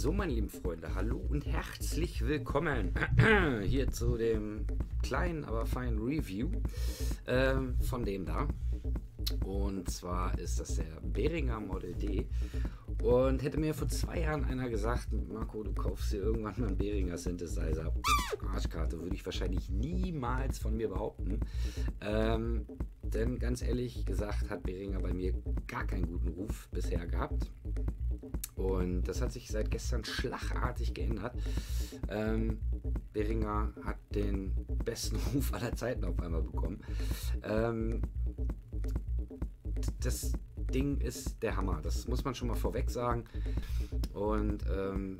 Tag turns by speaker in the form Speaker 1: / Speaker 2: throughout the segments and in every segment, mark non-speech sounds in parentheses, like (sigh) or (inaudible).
Speaker 1: So, meine lieben Freunde, hallo und herzlich willkommen (clears throat) hier zu dem kleinen, aber feinen Review ähm, von dem da. Und zwar ist das der Behringer Model D. Und hätte mir vor zwei Jahren einer gesagt, Marco, du kaufst dir irgendwann mal einen Behringer Synthesizer, Arschkarte, würde ich wahrscheinlich niemals von mir behaupten. Ähm, denn ganz ehrlich gesagt hat Behringer bei mir gar keinen guten Ruf bisher gehabt. Und das hat sich seit gestern schlagartig geändert. Ähm, Beringer hat den besten (laughs) Ruf aller Zeiten auf einmal bekommen. Ähm, das Ding ist der Hammer. Das muss man schon mal vorweg sagen. Und ähm,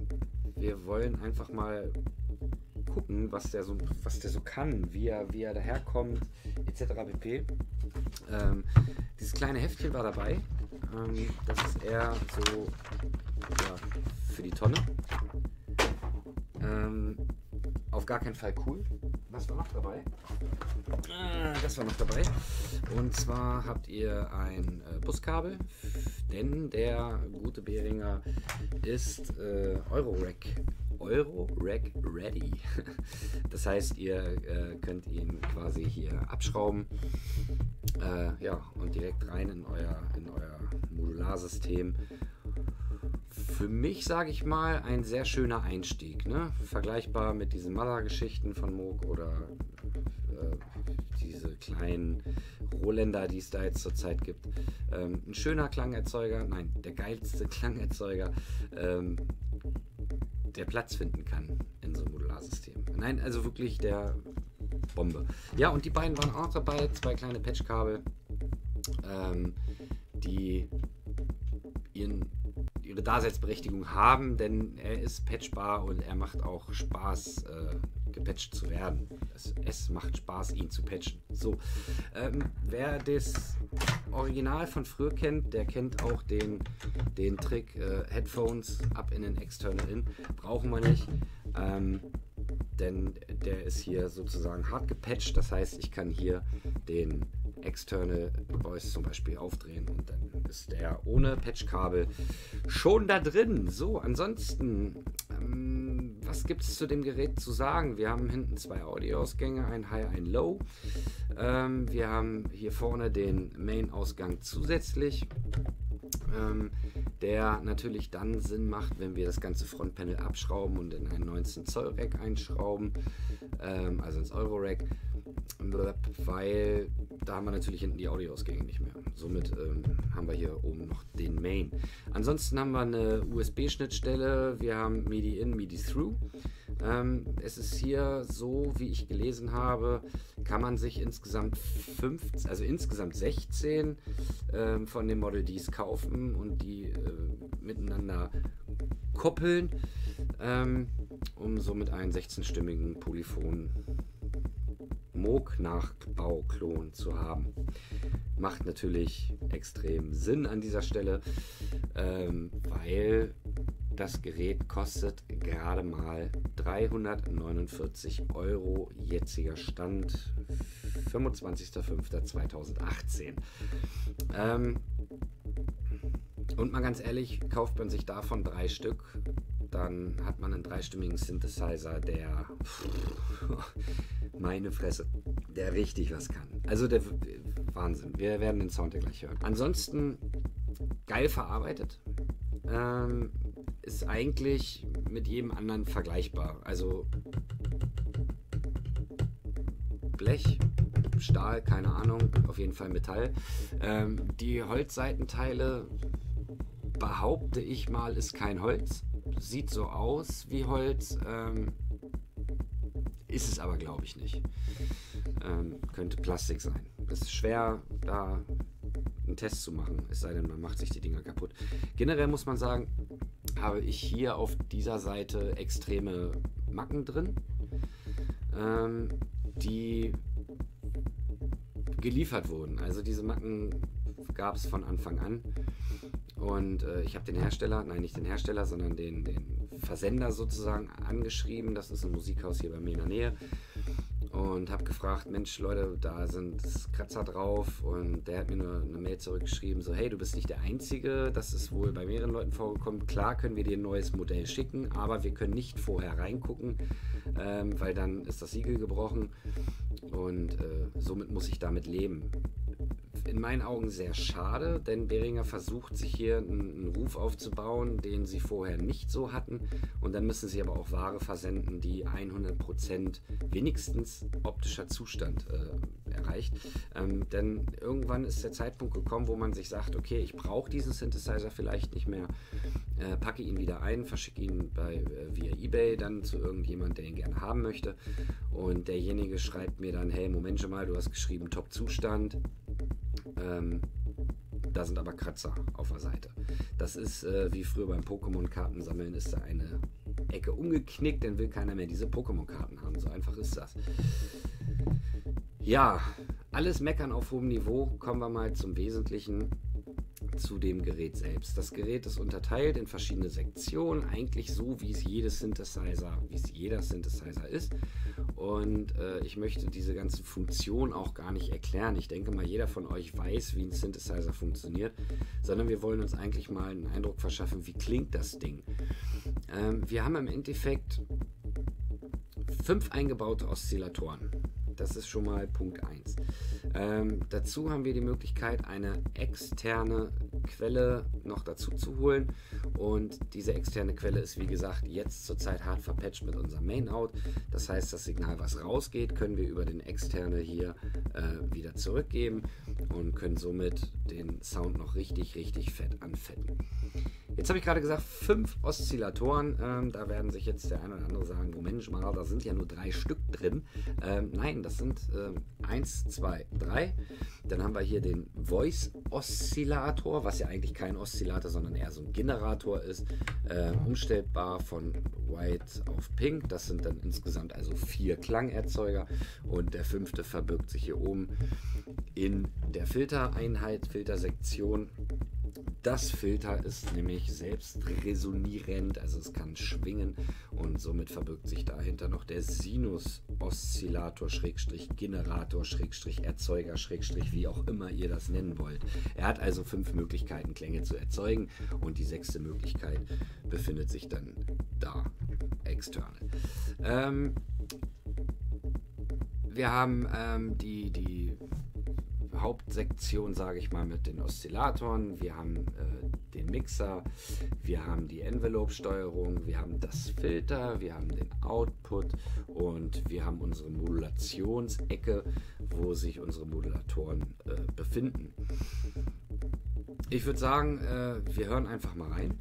Speaker 1: wir wollen einfach mal gucken, was der so, was der so kann, wie er, wie er daherkommt, etc. pp. Ähm, dieses kleine Heftchen war dabei. Ähm, das ist eher so ja, für die Tonne. Ähm, auf gar keinen Fall cool. Was war noch dabei? Ah, das war noch dabei. Und zwar habt ihr ein äh, Buskabel, denn der gute Behringer ist äh, Eurorack Euro-Rack Ready. (laughs) Das heißt, ihr äh, könnt ihn quasi hier abschrauben äh, ja, und direkt rein in euer, in euer Modularsystem. Für mich, sage ich mal, ein sehr schöner Einstieg. Ne? Vergleichbar mit diesen Mother-Geschichten von Moog oder äh, diese kleinen Rohländer, die es da jetzt zurzeit gibt. Ähm, ein schöner Klangerzeuger, nein, der geilste (laughs) Klangerzeuger. Ähm, der Platz finden kann in so einem Modularsystem. Nein, also wirklich der Bombe. Ja, und die beiden waren auch dabei, zwei kleine Patchkabel, ähm, die ihren, ihre Daseinsberechtigung haben, denn er ist patchbar und er macht auch Spaß, äh, gepatcht zu werden. Es, es, macht Spaß, ihn zu patchen. So, ähm, wer das Original von früher kennt, der kennt auch den, den Trick äh, Headphones ab in den External In. Brauchen wir nicht. Ähm, denn der ist hier sozusagen hart gepatcht. Das heißt, ich kann hier den External Voice zum Beispiel aufdrehen und dann ist der ohne Patchkabel schon da drin. So, ansonsten, ähm, was gibt es zu dem Gerät zu sagen? Wir haben hinten zwei Audioausgänge, ein High, ein Low. Ähm, wir haben hier vorne den Main-Ausgang zusätzlich. Ähm, der natürlich dann Sinn macht, wenn wir das ganze Frontpanel abschrauben und in ein 19 Zoll Rack einschrauben, ähm, also ins Euro Rack, weil da haben wir natürlich hinten die Audioausgänge nicht mehr. Somit ähm, haben wir hier oben noch den Main. Ansonsten haben wir eine USB-Schnittstelle, wir haben MIDI in, MIDI through. Ähm, es ist hier so, wie ich gelesen habe, kann man sich insgesamt 15, also insgesamt 16 ähm, von den Model Ds kaufen und die äh, miteinander koppeln, ähm, um somit einen 16-stimmigen Polyphon Moog-Nachbauklon zu haben. Macht natürlich extrem Sinn an dieser Stelle, ähm, weil das Gerät kostet gerade mal 349 Euro, jetziger Stand 25.05.2018. Ähm, und mal ganz ehrlich, kauft man sich davon drei Stück, dann hat man einen dreistimmigen Synthesizer, der meine Fresse, der richtig was kann. Also der Wahnsinn. Wir werden den Sound ja gleich hören. Ansonsten geil verarbeitet. Ähm, ist eigentlich mit jedem anderen vergleichbar. Also Blech, Stahl, keine Ahnung, auf jeden Fall Metall. Ähm, die Holzseitenteile behaupte ich mal, ist kein Holz. Sieht so aus wie Holz. Ähm, ist es aber, glaube ich, nicht. Ähm, könnte Plastik sein. Es ist schwer, da einen Test zu machen, es sei denn, man macht sich die Dinger kaputt. Generell muss man sagen, habe ich hier auf dieser Seite extreme Macken drin, ähm, die geliefert wurden. Also diese Macken gab es von Anfang an. Und äh, ich habe den Hersteller, nein, nicht den Hersteller, sondern den, den Versender sozusagen angeschrieben. Das ist ein Musikhaus hier bei mir in der Nähe. und habe gefragt, Mensch Leute, da sind Kratzer drauf und der hat mir nur eine Mail zurückgeschrieben, so hey, du bist nicht der Einzige, das ist wohl bei mehreren Leuten vorgekommen. Klar können wir dir ein neues Modell schicken, aber wir können nicht vorher reingucken, ähm, weil dann ist das Siegel gebrochen und äh, somit muss ich damit leben in meinen Augen sehr schade, denn Beringer versucht sich hier einen, Ruf aufzubauen, den sie vorher nicht so hatten. Und dann müssen sie aber auch Ware versenden, die 100% wenigstens optischer Zustand äh, erreicht. Ähm, denn irgendwann ist der Zeitpunkt gekommen, wo man sich sagt, okay, ich brauche diesen Synthesizer vielleicht nicht mehr, äh, packe ihn wieder ein, verschicke ihn bei, äh, via eBay dann zu irgendjemand, der ihn gerne haben möchte. Und derjenige schreibt mir dann, hey, Moment schon mal, du hast geschrieben Top-Zustand ähm, da sind aber Kratzer auf der Seite. Das ist äh, wie früher beim Pokémon-Karten sammeln, ist da eine Ecke umgeknickt, dann will keiner mehr diese Pokémon-Karten haben. So einfach ist das. Ja, alles meckern auf hohem Niveau. Kommen wir mal zum Wesentlichen zu dem Gerät selbst. Das Gerät ist unterteilt in verschiedene Sektionen, eigentlich so wie es jedes Synthesizer, wie es jeder Synthesizer ist. Und äh, ich möchte diese ganze Funktion auch gar nicht erklären. Ich denke mal, jeder von euch weiß, wie ein Synthesizer funktioniert, sondern wir wollen uns eigentlich mal einen Eindruck verschaffen, wie klingt das Ding. Ähm, wir haben im Endeffekt fünf eingebaute Oszillatoren. Das ist schon mal Punkt 1. Ähm, dazu haben wir die Möglichkeit, eine externe Quelle noch dazu zu holen. Und diese externe Quelle ist, wie gesagt, jetzt zurzeit hart verpatcht mit unserem Mainout. Das heißt, das Signal, was rausgeht, können wir über den externe hier äh, wieder zurückgeben und können somit den Sound noch richtig, richtig fett anfetten. Jetzt habe ich gerade gesagt, fünf Oszillatoren. Ähm, da werden sich jetzt der eine oder andere sagen, Moment mal, da sind ja nur drei Stück drin. Ähm, nein, das sind ähm, eins, zwei, drei. Dann haben wir hier den Voice-Oszillator, was ja eigentlich kein Oszillator, sondern eher so ein Generator ist. Äh, umstellbar von White auf Pink. Das sind dann insgesamt also vier Klangerzeuger. Und der fünfte verbirgt sich hier oben in der Filtereinheit, Filtersektion. Das Filter ist nämlich selbst resonierend, also es kann schwingen und somit verbirgt sich dahinter noch der Sinus-Oszillator, Generator, Erzeuger, wie auch immer ihr das nennen wollt. Er hat also fünf Möglichkeiten, Klänge zu erzeugen und die sechste Möglichkeit befindet sich dann da, external. Ähm, wir haben ähm, die, die Hauptsektion, sage ich mal, mit den Oszillatoren. Wir haben äh, den Mixer, wir haben die Envelope-Steuerung, wir haben das Filter, wir haben den Output und wir haben unsere Modulationsecke, wo sich unsere Modulatoren äh, befinden. Ich würde sagen, äh, wir hören einfach mal rein,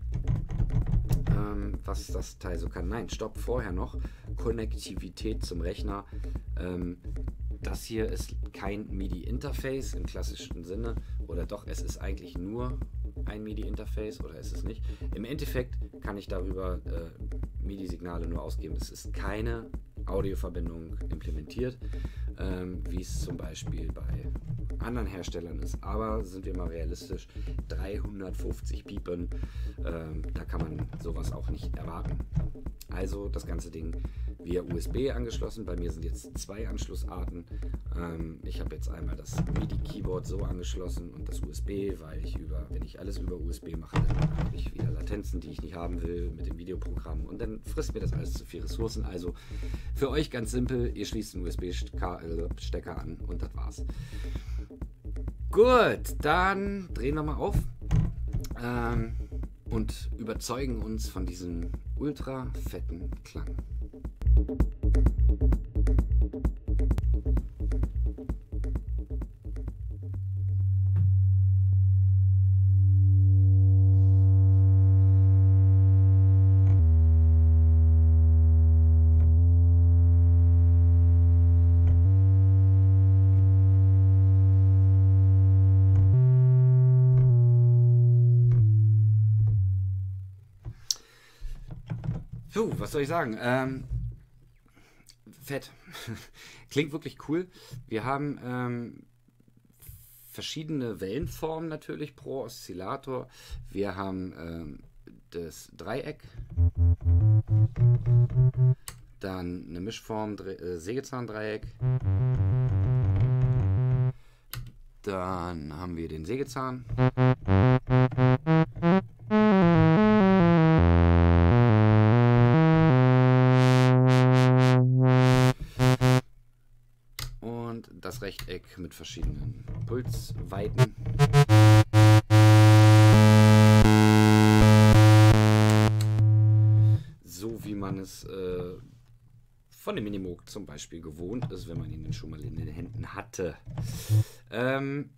Speaker 1: ähm, was das Teil so kann. Nein, stopp, vorher noch. Konnektivität zum Rechner. Ähm, das hier ist kein MIDI-Interface im klassischen Sinne. Oder doch, es ist eigentlich nur ein MIDI-Interface oder ist es nicht. Im Endeffekt kann ich darüber äh, MIDI-Signale nur ausgeben. Es ist keine Audioverbindung implementiert, ähm, wie es zum Beispiel bei anderen Herstellern ist. Aber sind wir mal realistisch, 350 Piepen, ähm, da kann man sowas auch nicht erwarten. Also das ganze Ding via USB angeschlossen. Bei mir sind jetzt zwei Anschlussarten. Ähm, ich habe jetzt einmal das MIDI-Keyboard so angeschlossen und das USB, weil ich über, wenn ich alles über USB mache, dann habe ich wieder Latenzen, die ich nicht haben will mit dem Videoprogramm und dann frisst mir das alles zu viel Ressourcen. Also für euch ganz simpel, ihr schließt den USB-Stecker an und das war's. Gut, dann drehen wir mal auf ähm, und überzeugen uns von diesem ultra fetten Klang. Puh, was soll ich sagen? Ähm, fett. (laughs) Klingt wirklich cool. Wir haben ähm, verschiedene Wellenformen natürlich pro Oszillator. Wir haben ähm, das Dreieck, Dann eine Mischform, äh, Sägezahndreieck. Dann haben wir den Sägezahn. Und das Rechteck mit verschiedenen Pulsweiten. So wie man es äh, von dem Minimoog zum Beispiel gewohnt ist, wenn man ihn schon mal in den Händen hatte. Ähm,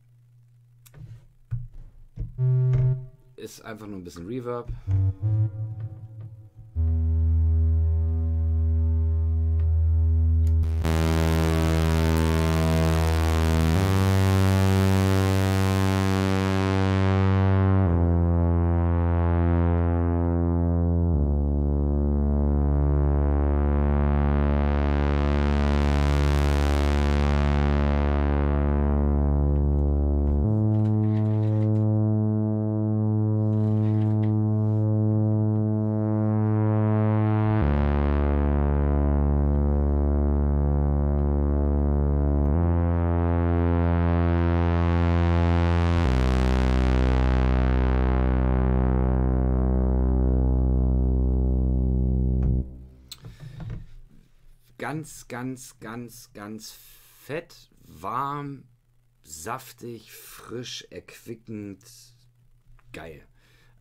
Speaker 1: ist einfach nur ein bisschen Reverb. Ganz, ganz, ganz, ganz fett, warm, saftig, frisch, erquickend, geil.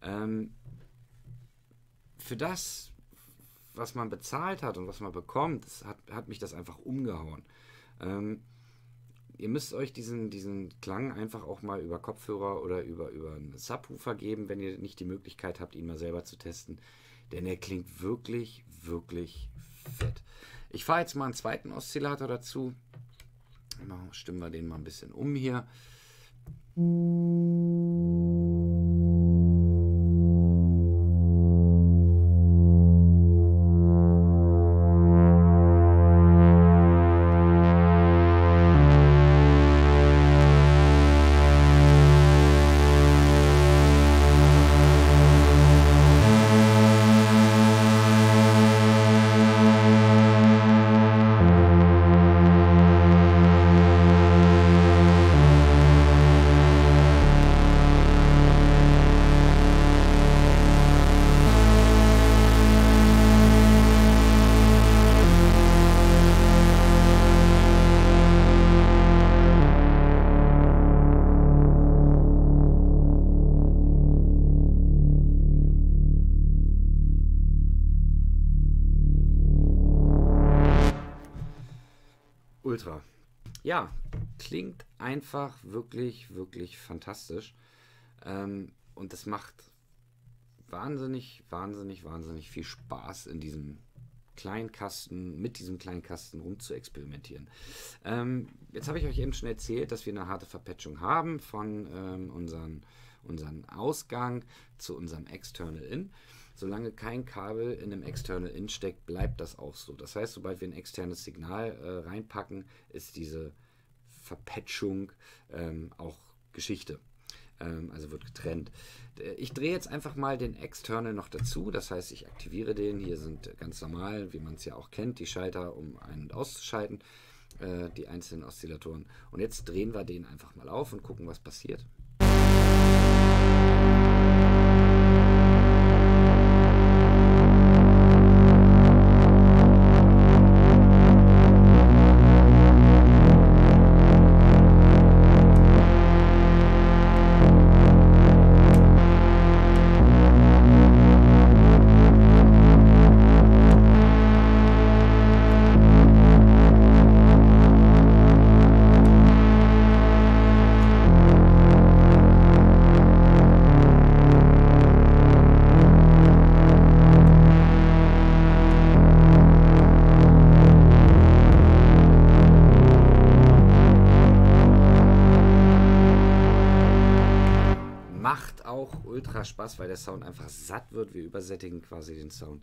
Speaker 1: Ähm, für das, was man bezahlt hat und was man bekommt, hat, hat mich das einfach umgehauen. Ähm, ihr müsst euch diesen, diesen Klang einfach auch mal über Kopfhörer oder über, über einen Subwoofer geben, wenn ihr nicht die Möglichkeit habt, ihn mal selber zu testen. Denn er klingt wirklich, wirklich fett. Ich fahre jetzt mal einen zweiten Oszillator dazu. Stimmen wir den mal ein bisschen um hier. Einfach wirklich, wirklich fantastisch. Ähm, und es macht wahnsinnig, wahnsinnig, wahnsinnig viel Spaß in diesem Kleinkasten, mit diesem Kleinkasten rum zu experimentieren. Ähm, jetzt habe ich euch eben schon erzählt, dass wir eine harte Verpatchung haben von ähm, unseren, unseren Ausgang zu unserem External In solange kein Kabel in einem External In steckt, bleibt das auch so. Das heißt, sobald wir ein externes Signal äh, reinpacken, ist diese Verpatchung ähm, auch Geschichte. Ähm, also wird getrennt. Ich drehe jetzt einfach mal den External noch dazu. Das heißt, ich aktiviere den. Hier sind ganz normal, wie man es ja auch kennt, die Schalter, um ein- und auszuschalten. Äh, die einzelnen Oszillatoren. Und jetzt drehen wir den einfach mal auf und gucken, was passiert. Ultra Spaß, weil der Sound einfach satt wird. Wir übersättigen quasi den Sound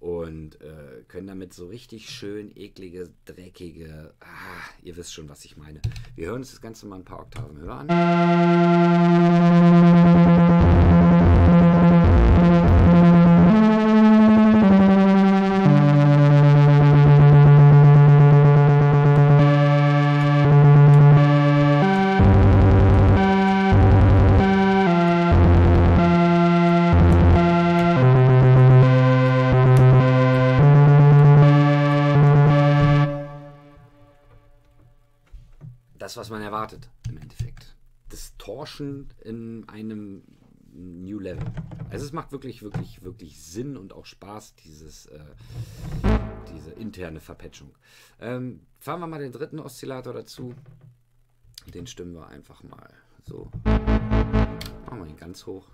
Speaker 1: und äh, können damit so richtig schön eklige, dreckige, ah, ihr wisst schon, was ich meine. Wir hören uns das Ganze mal ein paar Oktaven höher an. Das, was man erwartet im Endeffekt. Distortion in einem New Level. Also es macht wirklich, wirklich, wirklich Sinn und auch Spaß, dieses, äh, diese interne Verpatchung. Ähm, fahren wir mal den dritten Oszillator dazu. Den stimmen wir einfach mal so. Machen wir ihn ganz hoch.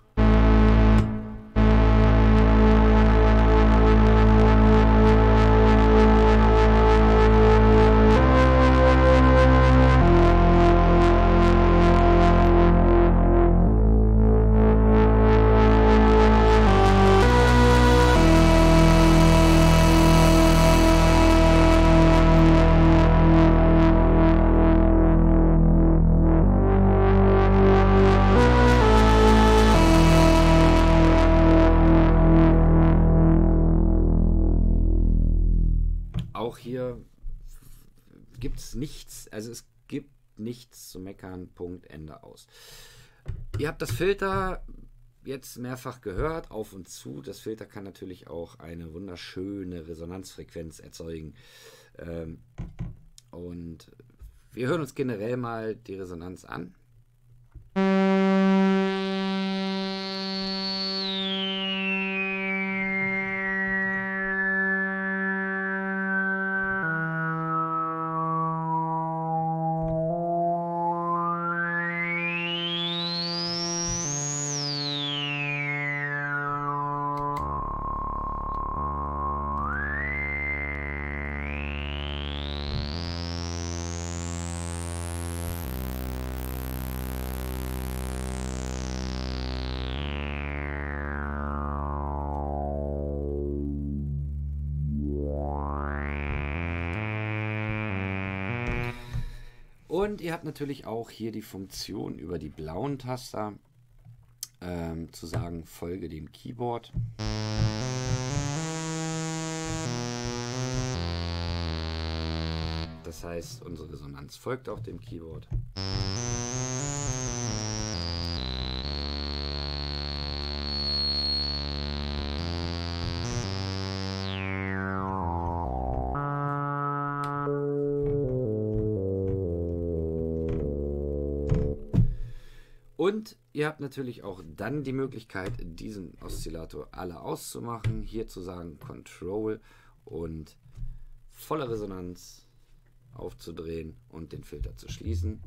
Speaker 1: Zu meckern, Punkt, Ende aus. Ihr habt das Filter jetzt mehrfach gehört, auf und zu. Das Filter kann natürlich auch eine wunderschöne Resonanzfrequenz erzeugen. Ähm, und wir hören uns generell mal die Resonanz an. Natürlich auch hier die Funktion über die blauen Taster ähm, zu sagen, folge dem Keyboard. Das heißt, unsere Resonanz folgt auch dem Keyboard. Ihr habt natürlich auch dann die Möglichkeit, diesen Oszillator alle auszumachen. Hier zu sagen Control und volle Resonanz aufzudrehen und den Filter zu schließen.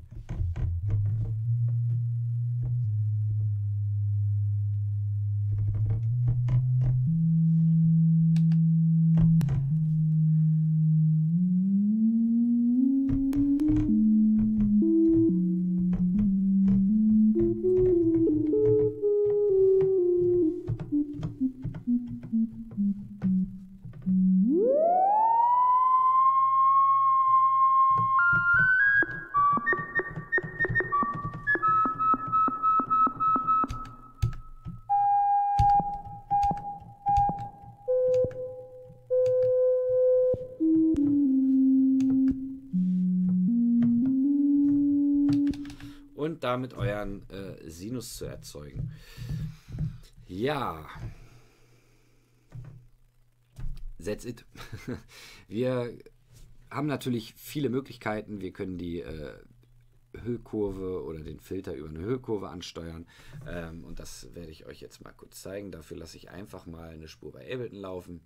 Speaker 1: Und damit euren äh, Sinus zu erzeugen. Ja. That's it. (laughs) Wir haben natürlich viele Möglichkeiten. Wir können die äh, Höhekurve oder den Filter über eine Höhekurve ansteuern. Ähm, und das werde ich euch jetzt mal kurz zeigen. Dafür lasse ich einfach mal eine Spur bei Ableton laufen,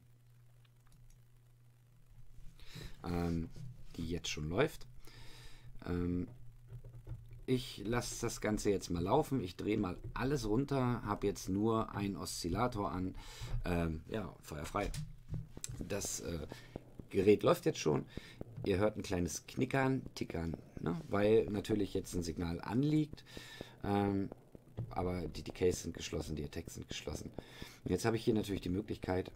Speaker 1: ähm, die jetzt schon läuft. Ähm, ich lasse das Ganze jetzt mal laufen. Ich drehe mal alles runter, habe jetzt nur einen Oszillator an. Ähm, ja, feuerfrei. Das äh, Gerät läuft jetzt schon. Ihr hört ein kleines Knickern, Tickern, ne? weil natürlich jetzt ein Signal anliegt. Ähm, aber die Decays sind geschlossen, die Attacks sind geschlossen. Und jetzt habe ich hier natürlich die Möglichkeit,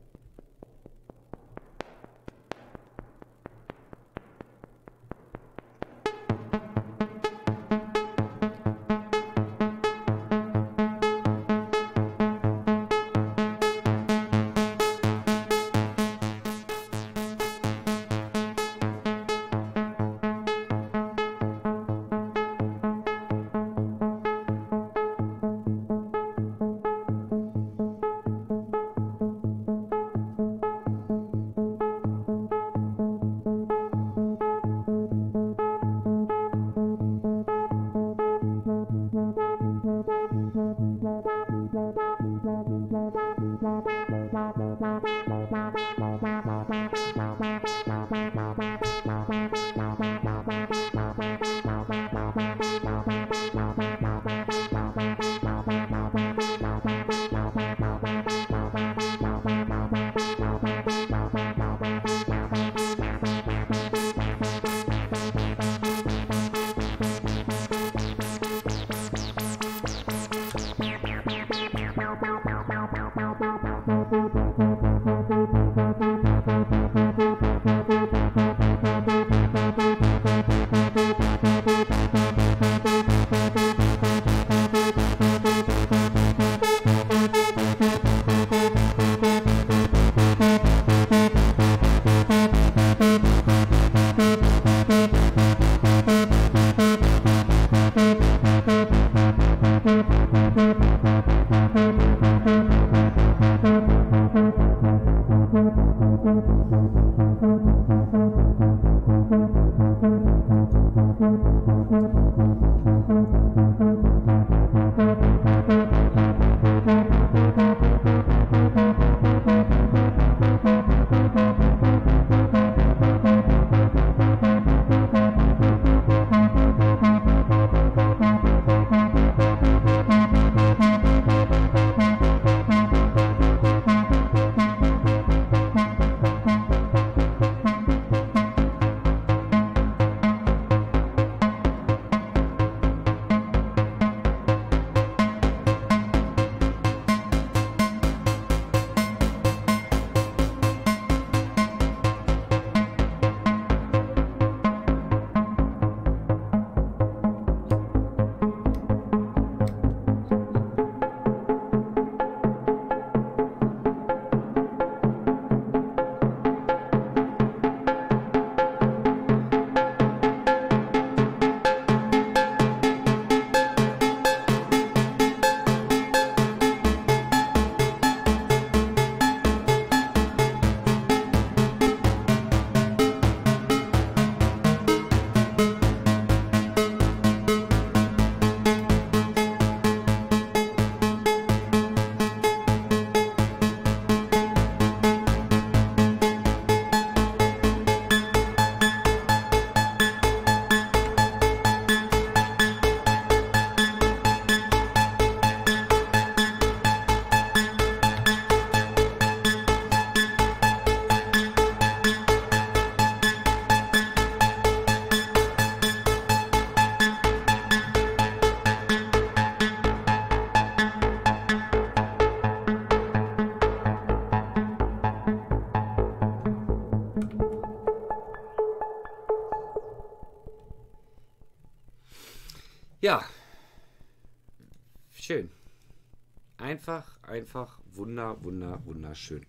Speaker 1: Einfach, einfach, wunder, wunder, wunderschön.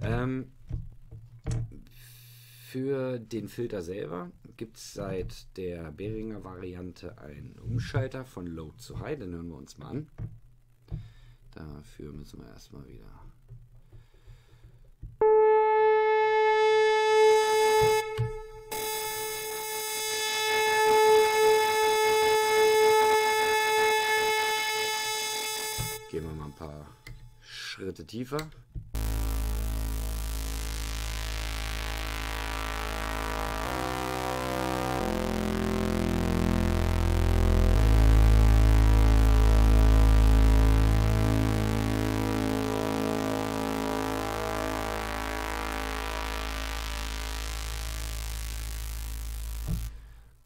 Speaker 1: Ähm, für den Filter selber gibt es seit der Behringer Variante einen Umschalter von Low zu High. Den hören wir uns mal an. Dafür müssen wir erstmal wieder ein paar Schritte tiefer.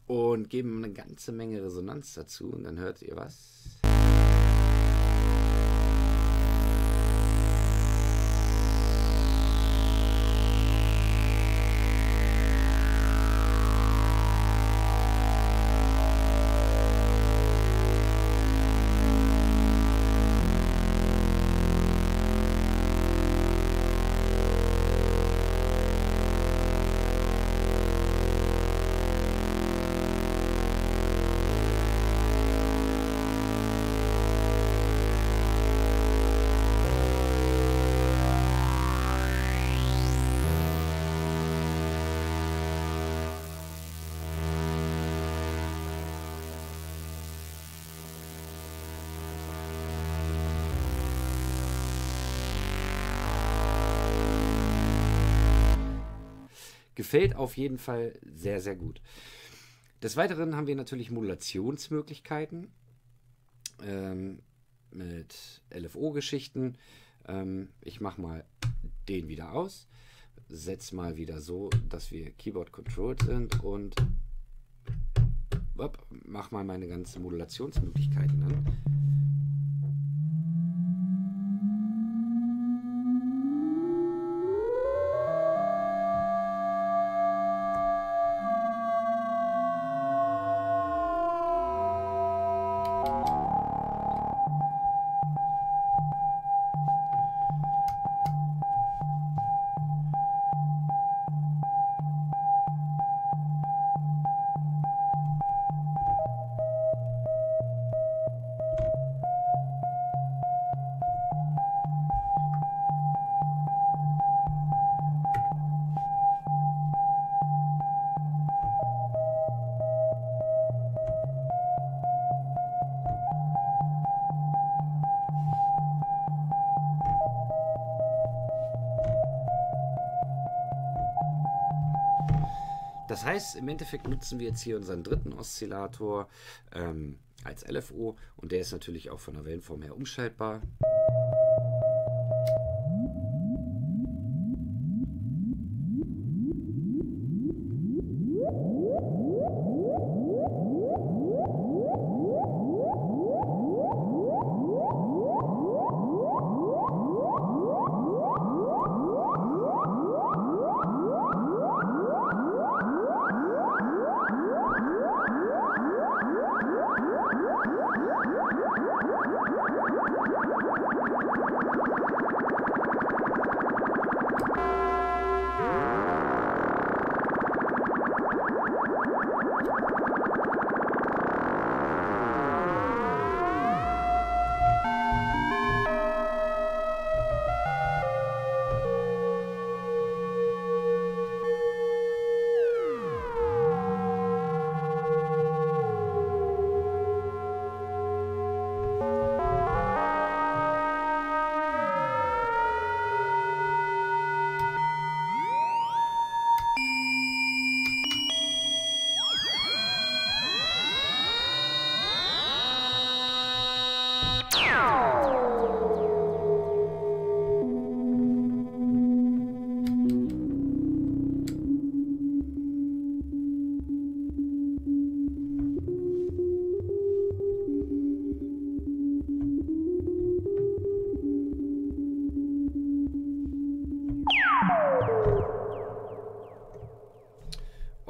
Speaker 1: Und geben eine ganze Menge Resonanz dazu und dann hört ihr was. Gefällt auf jeden Fall sehr, sehr gut. Des Weiteren haben wir natürlich Modulationsmöglichkeiten ähm, mit LFO-Geschichten. Ähm, ich mache mal den wieder aus, setze mal wieder so, dass wir Keyboard controlled sind und mache mal meine ganzen Modulationsmöglichkeiten an. Das heißt, im Endeffekt nutzen wir jetzt hier unseren dritten Oszillator ähm, als LFO und der ist natürlich auch von der Wellenform her umschaltbar.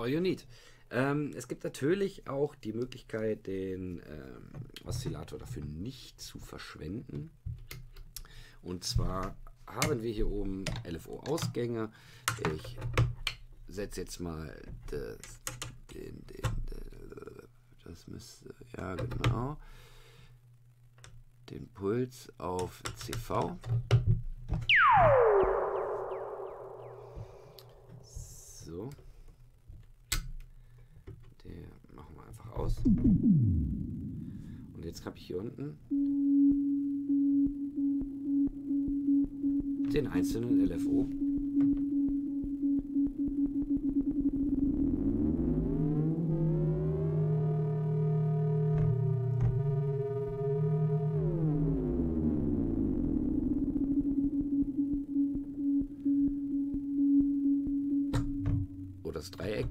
Speaker 1: All you need. Ähm, es gibt natürlich auch die Möglichkeit, den ähm, Oszillator dafür nicht zu verschwenden. Und zwar haben wir hier oben LFO-Ausgänge. Ich setze jetzt mal das, den, den, das müsste, ja genau, den Puls auf CV. So. Der machen wir einfach aus. Und jetzt habe ich hier unten den einzelnen LFO. Oder das Dreieck.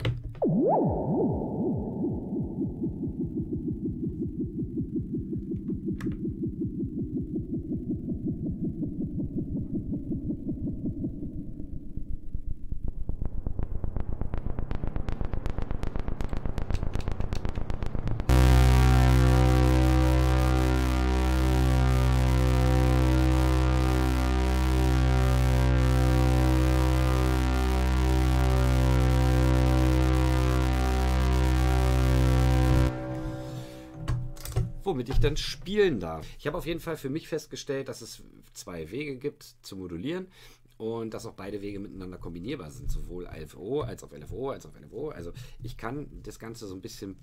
Speaker 1: Womit ich dann spielen darf. Ich habe auf jeden Fall für mich festgestellt, dass es zwei Wege gibt zu modulieren und dass auch beide Wege miteinander kombinierbar sind, sowohl LFO als auch LFO als auch LFO. Also ich kann das Ganze so ein bisschen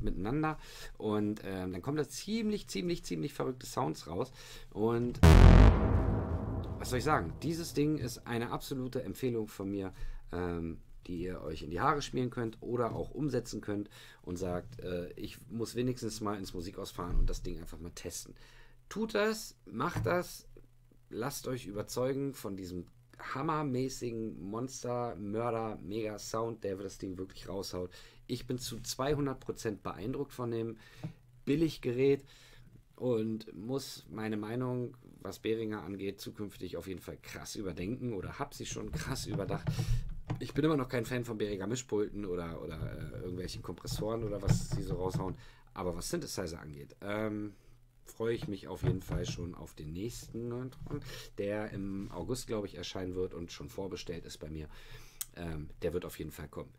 Speaker 1: miteinander und ähm, dann kommen da ziemlich, ziemlich, ziemlich verrückte Sounds raus und was soll ich sagen? Dieses Ding ist eine absolute Empfehlung von mir. Ähm, die ihr euch in die Haare schmieren könnt oder auch umsetzen könnt und sagt, äh, ich muss wenigstens mal ins Musikaus fahren und das Ding einfach mal testen. Tut das, macht das, lasst euch überzeugen von diesem hammermäßigen Monster, Mörder, Mega Sound, der das Ding wirklich raushaut. Ich bin zu 200% beeindruckt von dem Billiggerät und muss meine Meinung, was Behringer angeht, zukünftig auf jeden Fall krass überdenken oder habe sie schon krass überdacht ich bin immer noch kein Fan von Behringer Mischpulten oder, oder äh, irgendwelchen Kompressoren oder was sie so raushauen. Aber was Synthesizer angeht, ähm, freue ich mich auf jeden Fall schon auf den nächsten Neutron, der im August, glaube ich, erscheinen wird und schon vorbestellt ist bei mir. Ähm, der wird auf jeden Fall kommen.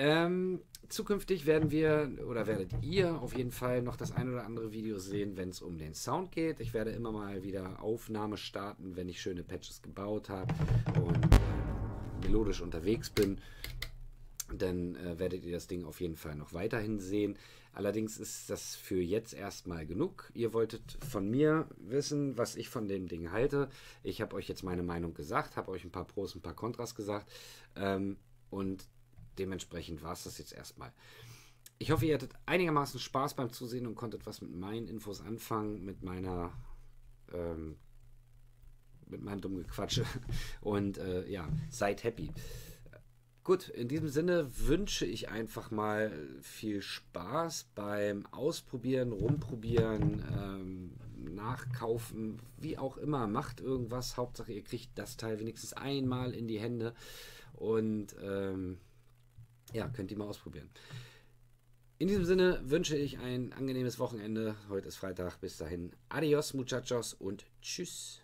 Speaker 1: Ähm, zukünftig werden wir oder werdet ihr auf jeden Fall noch das ein oder andere Video sehen, wenn es um den Sound geht. Ich werde immer mal wieder Aufnahme starten, wenn ich schöne Patches gebaut habe und melodisch unterwegs bin, dann äh, werdet ihr das Ding auf jeden Fall noch weiterhin sehen. Allerdings ist das für jetzt erstmal genug. Ihr wolltet von mir wissen, was ich von dem Ding halte. Ich habe euch jetzt meine Meinung gesagt, habe euch ein paar Pros, ein paar Kontras gesagt. Ähm, und dementsprechend war es das jetzt erstmal. Ich hoffe, ihr hattet einigermaßen Spaß beim Zusehen und konntet was mit meinen Infos anfangen, mit meiner ähm, mit meinem dummen Gequatsche. Und äh, ja, seid happy. Gut, in diesem Sinne wünsche ich einfach mal viel Spaß beim Ausprobieren, Rumprobieren, ähm, Nachkaufen, wie auch immer. Macht irgendwas. Hauptsache, ihr kriegt das Teil wenigstens einmal in die Hände und ähm, ja, könnt ihr mal ausprobieren. In diesem Sinne wünsche ich ein angenehmes Wochenende. Heute ist Freitag. Bis dahin. Adios, Muchachos und tschüss.